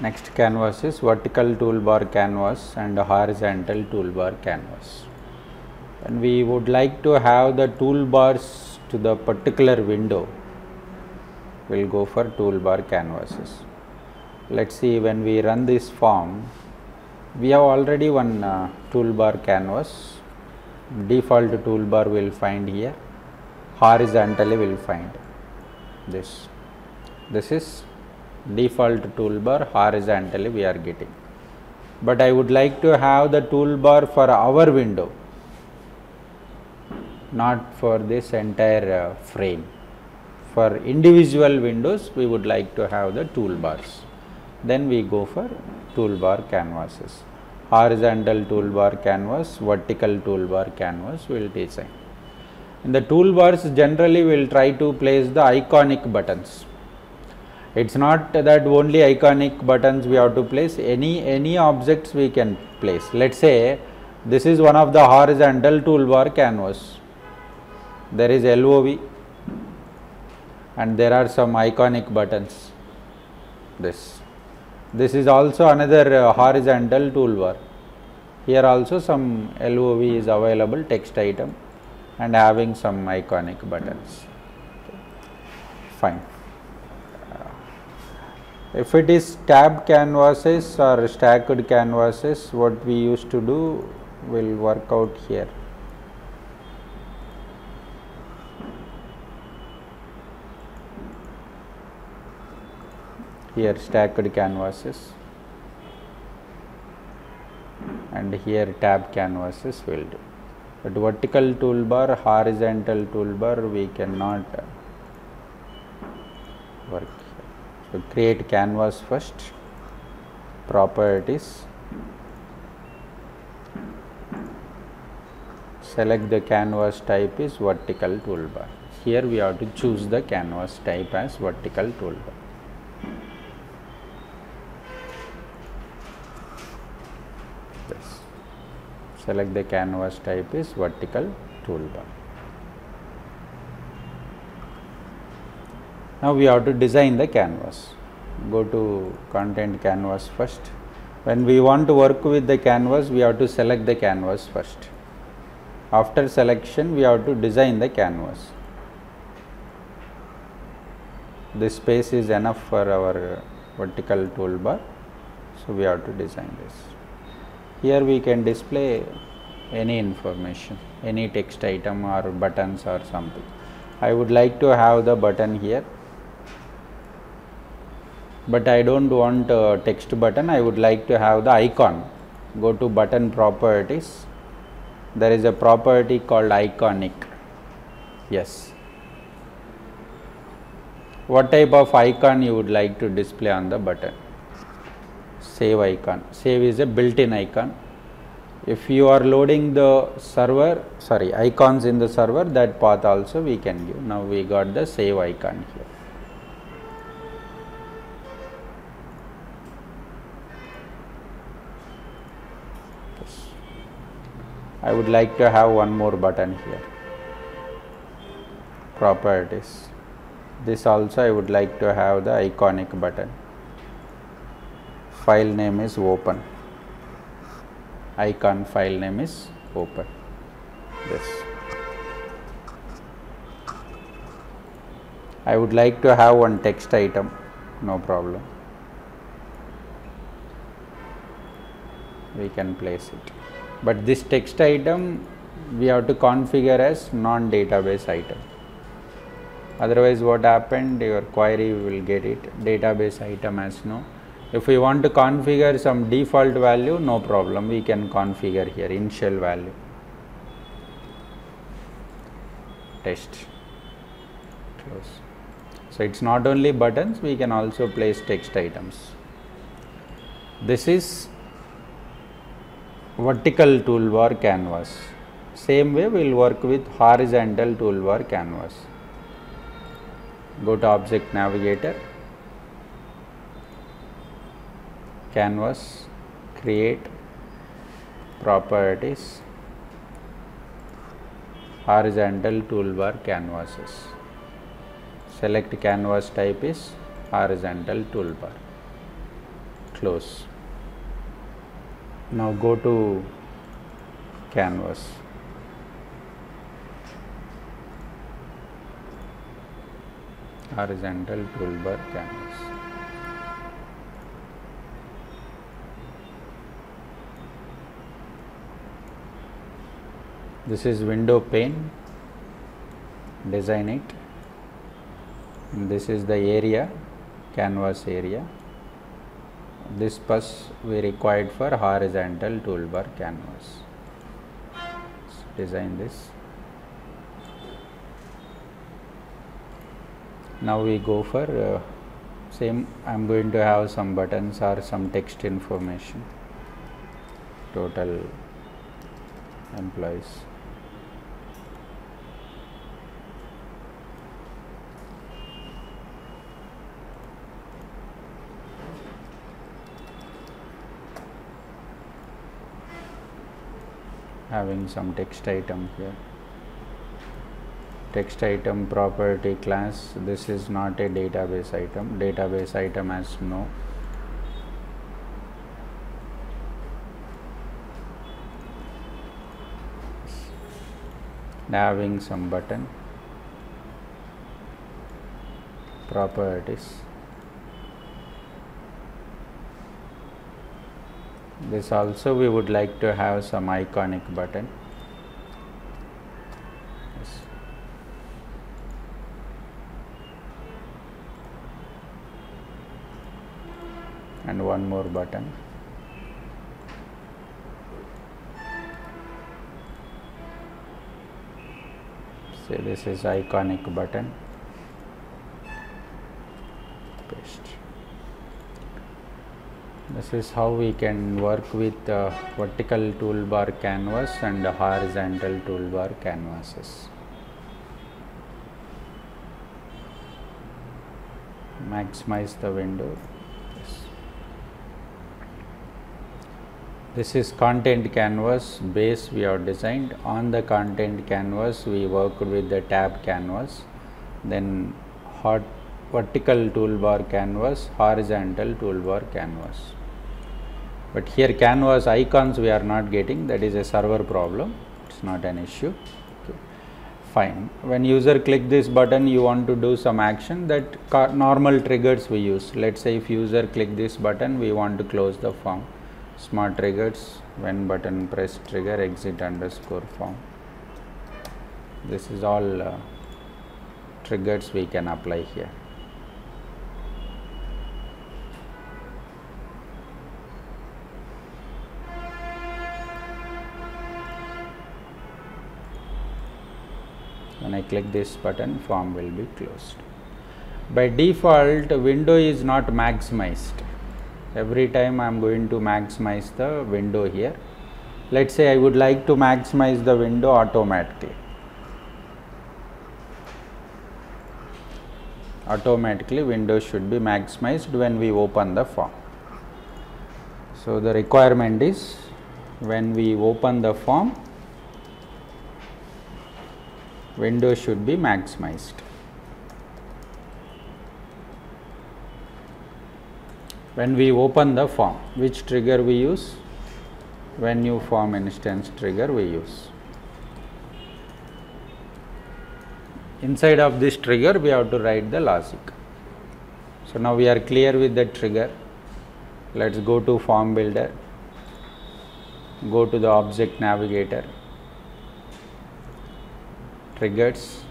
Next canvas is vertical toolbar canvas and horizontal toolbar canvas. And we would like to have the toolbars to the particular window. We'll go for toolbar canvases. Let's see when we run this form, we have already one uh, toolbar canvas. Default toolbar we will find here. Horizontally we will find this. This is default toolbar horizontally we are getting. But I would like to have the toolbar for our window, not for this entire uh, frame. For individual windows, we would like to have the toolbars. Then we go for toolbar canvases. Horizontal toolbar canvas, vertical toolbar canvas we will design. In the toolbars generally we will try to place the iconic buttons it's not that only iconic buttons we have to place. Any any objects we can place. Let's say this is one of the horizontal toolbar canvas. There is lov and there are some iconic buttons. This. This is also another uh, horizontal toolbar. Here also some lov is available text item and having some iconic buttons. Fine if it is tab canvases or stacked canvases, what we used to do will work out here. Here stacked canvases and here tab canvases will do. But vertical toolbar, horizontal toolbar we cannot work so, create canvas first, properties, select the canvas type is vertical toolbar. Here we have to choose the canvas type as vertical toolbar. This. Select the canvas type is vertical toolbar. Now we have to design the canvas. Go to content canvas first. When we want to work with the canvas, we have to select the canvas first. After selection, we have to design the canvas. This space is enough for our vertical toolbar, so we have to design this. Here we can display any information, any text item or buttons or something. I would like to have the button here but I don't want text button, I would like to have the icon. Go to button properties, there is a property called iconic. Yes. What type of icon you would like to display on the button? Save icon. Save is a built-in icon. If you are loading the server, sorry, icons in the server, that path also we can give. Now we got the save icon here. I would like to have one more button here. Properties. This also I would like to have the iconic button. File name is open. Icon file name is open. This I would like to have one text item. No problem. We can place it but this text item we have to configure as non database item. Otherwise what happened your query will get it database item as no. If we want to configure some default value no problem. We can configure here initial value. Test. Close. So it's not only buttons we can also place text items. This is vertical toolbar canvas. Same way we will work with horizontal toolbar canvas. Go to object navigator, canvas, create, properties, horizontal toolbar canvases. Select canvas type is horizontal toolbar. close now go to canvas. Horizontal toolbar canvas. This is window pane. Design it. And this is the area canvas area this bus we required for horizontal toolbar canvas. Let's design this. Now we go for uh, same i'm going to have some buttons or some text information. Total employees having some text item here. Text item property class this is not a database item. Database item has no. Having some button. Properties this also we would like to have some iconic button. And one more button. Say this is iconic button this is how we can work with uh, vertical toolbar canvas and horizontal toolbar canvases. Maximize the window. This is content canvas base we have designed. On the content canvas we worked with the tab canvas. Then hot vertical toolbar canvas horizontal toolbar canvas but here canvas icons we are not getting. That is a server problem. It's not an issue. Okay. fine. When user click this button you want to do some action that normal triggers we use. Let's say if user click this button we want to close the form. Smart triggers when button press trigger exit underscore form. This is all uh, triggers we can apply here click this button form will be closed. By default window is not maximized every time I am going to maximize the window here. Let us say I would like to maximize the window automatically. Automatically window should be maximized when we open the form. So, the requirement is when we open the form window should be maximized. When we open the form, which trigger we use? When new form instance trigger we use. Inside of this trigger we have to write the logic. So, now we are clear with the trigger. Let us go to form builder, go to the object navigator, triggers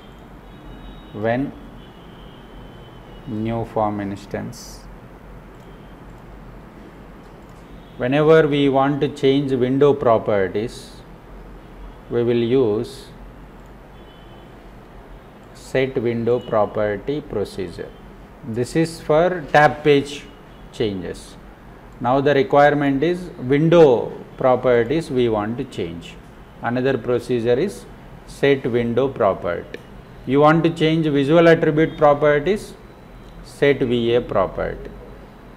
when new form instance. Whenever we want to change window properties, we will use set window property procedure. This is for tab page changes. Now the requirement is window properties we want to change. Another procedure is set window property. You want to change visual attribute properties, set VA property.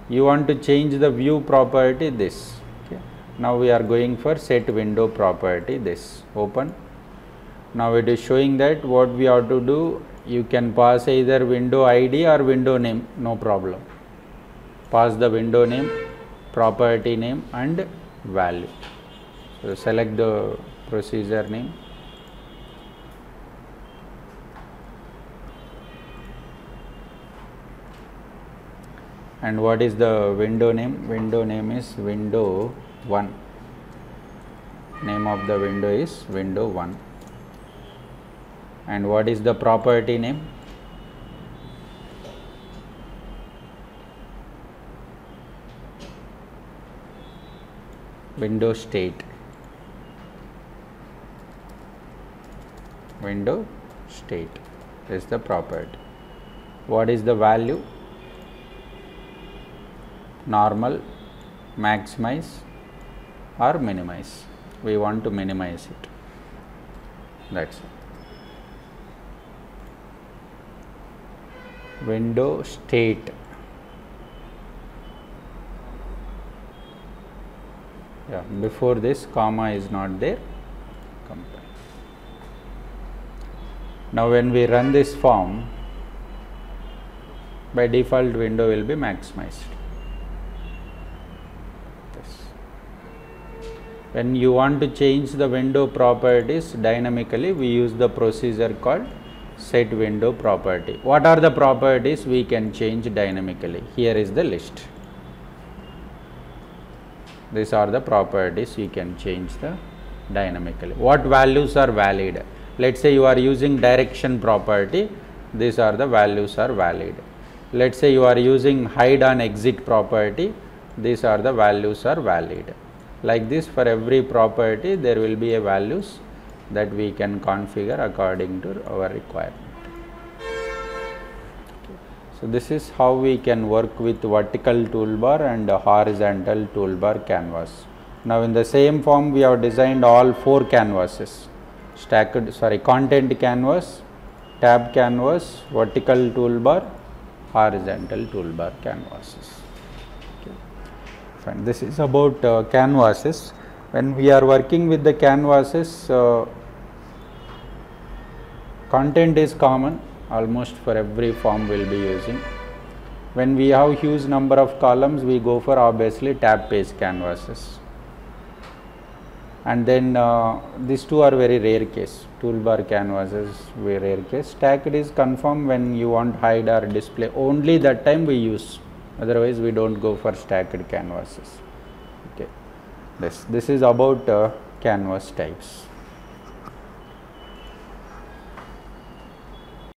You want to change the view property this. Okay. Now we are going for set window property this. Open. Now it is showing that what we have to do, you can pass either window ID or window name, no problem. Pass the window name property name and value. So, select the procedure name and what is the window name? Window name is window 1 name of the window is window 1 and what is the property name? Window state. Window state is the property. What is the value normal maximize or minimize. We want to minimize it. That's it. Window state. Yeah before this comma is not there. Compare now when we run this form by default window will be maximized this when you want to change the window properties dynamically we use the procedure called set window property. What are the properties? We can change dynamically. Here is the list. These are the properties. You can change the dynamically. What values are valid? Let's say you are using direction property. These are the values are valid. Let's say you are using hide on exit property. These are the values are valid like this for every property there will be a values that we can configure according to our requirement so, this is how we can work with vertical toolbar and horizontal toolbar canvas. Now, in the same form we have designed all four canvases stacked sorry content canvas, tab canvas, vertical toolbar, horizontal toolbar canvases. Fine. This is about uh, canvases. When we are working with the canvases, uh, content is common almost for every form we will be using. When we have huge number of columns, we go for obviously tab based canvases. And then uh, these two are very rare case, toolbar canvases very rare case. Stacked is confirmed when you want hide or display, only that time we use, otherwise we don't go for stacked canvases. Okay. This, this is about uh, canvas types.